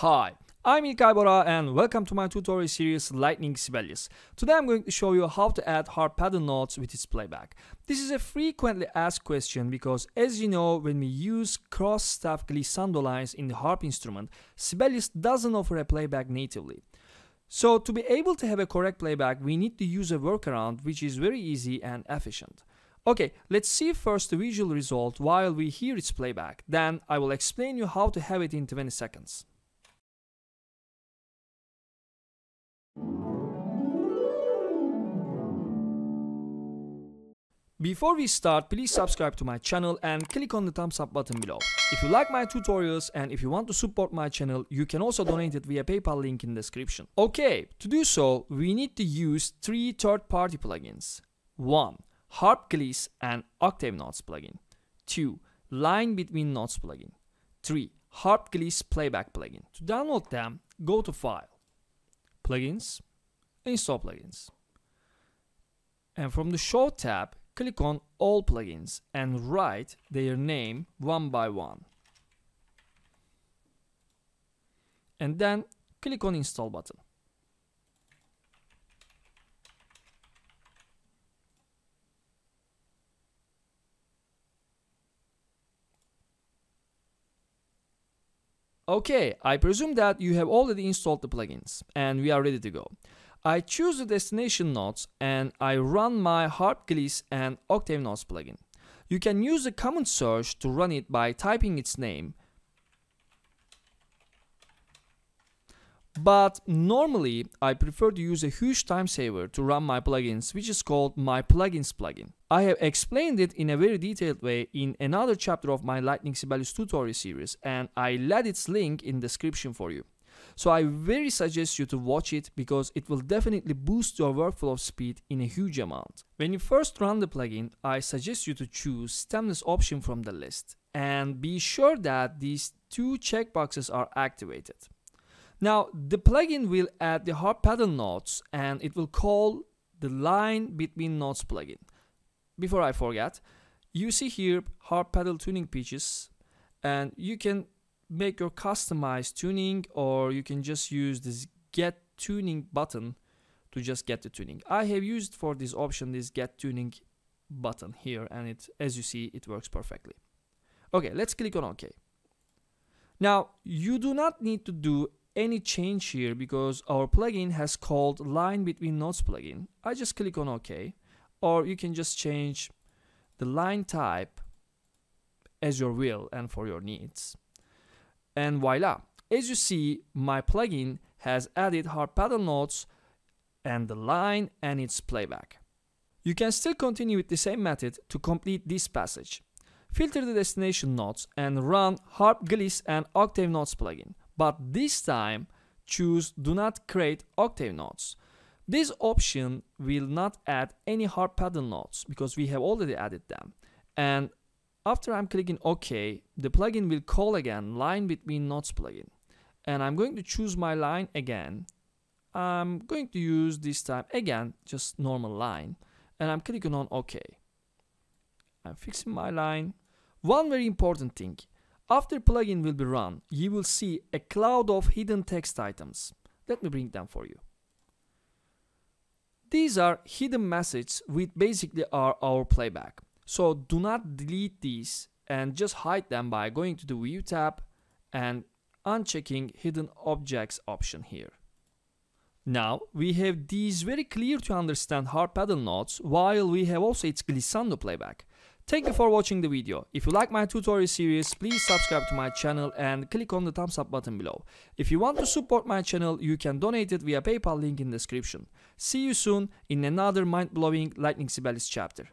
Hi, I'm İlkay Bora and welcome to my tutorial series Lightning Sibelius. Today I'm going to show you how to add harp pedal notes with its playback. This is a frequently asked question because as you know when we use cross-staff glissando lines in the harp instrument, Sibelius doesn't offer a playback natively. So to be able to have a correct playback we need to use a workaround which is very easy and efficient. Okay, let's see first the visual result while we hear its playback, then I will explain you how to have it in 20 seconds. Before we start, please subscribe to my channel and click on the thumbs up button below. If you like my tutorials and if you want to support my channel, you can also donate it via PayPal link in the description. Okay, to do so, we need to use three third-party plugins. 1. Harp and Octave Notes plugin. 2. Line Between Notes plugin. 3. Harp Playback plugin. To download them, go to File, Plugins, Install Plugins. And from the Show tab, click on all plugins and write their name one by one. And then click on install button. Okay, I presume that you have already installed the plugins and we are ready to go. I choose the destination notes and I run my Harp Gliss and Octave Notes plugin. You can use the command search to run it by typing its name. But normally I prefer to use a huge time saver to run my plugins which is called my plugins plugin. I have explained it in a very detailed way in another chapter of my Lightning Sibelius tutorial series and I left its link in description for you. So I very suggest you to watch it because it will definitely boost your workflow speed in a huge amount. When you first run the plugin, I suggest you to choose stemless option from the list and be sure that these two checkboxes are activated. Now the plugin will add the harp pedal notes and it will call the line between notes plugin. Before I forget, you see here harp pedal tuning pitches and you can make your customized tuning or you can just use this get tuning button to just get the tuning. I have used for this option this get tuning button here and it as you see it works perfectly. Okay, let's click on OK. Now you do not need to do any change here because our plugin has called line between notes plugin. I just click on OK or you can just change the line type as your will and for your needs and voila. As you see, my plugin has added harp pedal notes and the line and its playback. You can still continue with the same method to complete this passage. Filter the destination notes and run harp gliss and octave notes plugin, but this time choose do not create octave notes. This option will not add any harp pedal notes because we have already added them and after I'm clicking OK, the plugin will call again line between notes plugin. And I'm going to choose my line again. I'm going to use this time again, just normal line. And I'm clicking on OK. I'm fixing my line. One very important thing. After plugin will be run, you will see a cloud of hidden text items. Let me bring them for you. These are hidden messages which basically are our playback. So do not delete these and just hide them by going to the view tab and unchecking hidden objects option here. Now we have these very clear to understand harp pedal notes while we have also its glissando playback. Thank you for watching the video. If you like my tutorial series, please subscribe to my channel and click on the thumbs up button below. If you want to support my channel, you can donate it via PayPal link in description. See you soon in another mind-blowing Lightning Sibelius chapter.